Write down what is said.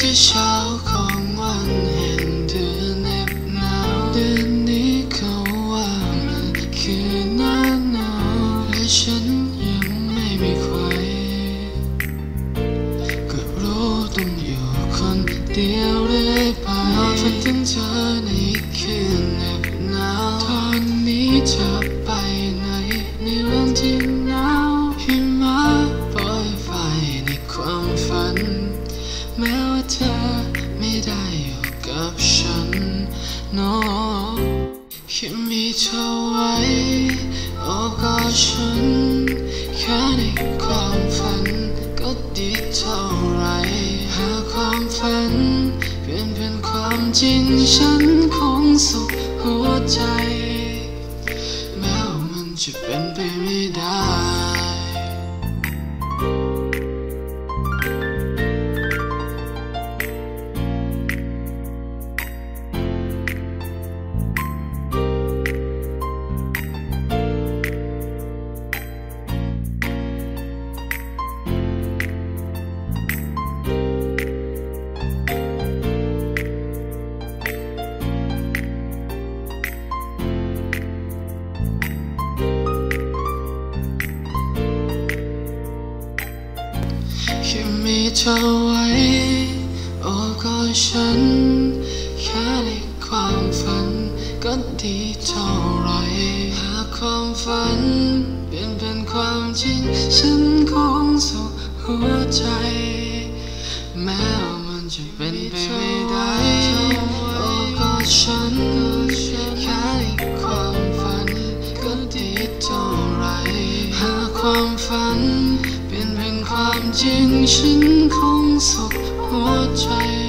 ที่เช้าของวันแห่งเดือนเหน็บหนาวเดือนนี้เขาว่ามันคือหน้าหนาวและฉันยังไม่มีใครก็รู้ต้องอยู่คนเดียวเรื่อยไปนอนฝันถึงเธอในคืนเหน็บหนาวตอนนี้เธอไปไหนในวันที่ เธอไม่ได้อยู่กับฉัน no แค่มีเธอไว้โอ้ก็ฉัน แค่ในความฝันก็ดีเท่าไร หากความฝันเปลี่ยนเป็นความจริงฉันคงสุขหัวใจ แม้ว่ามันจะเป็นไปไม่ได้ เธอไว้ โอ้ก็ฉัน แค่ในความฝัน ก็ดีเท่าไร หากความฝัน เปลี่ยนเป็นความจริง ฉันคงสุขหัวใจ แม้ว่ามันจะเป็นไปไม่ นเปลี่ยน